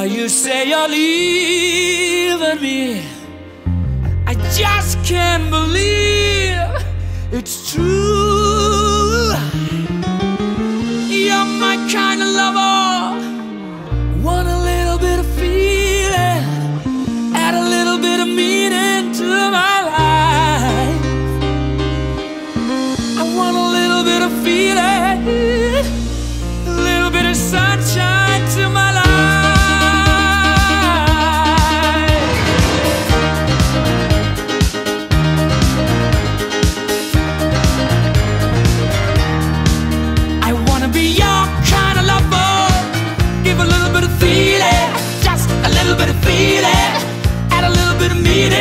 Now you say you're leaving me. I just can't believe it's true.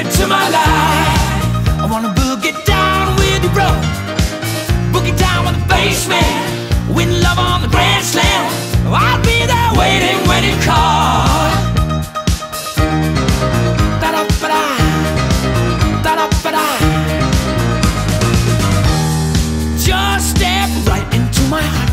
Into my life. I wanna boogie down with you, rock, boogie down with the bassman, win love on the grand slam. Oh, I'll be there waiting when you call. Da da da, da da da. Just step right into my heart.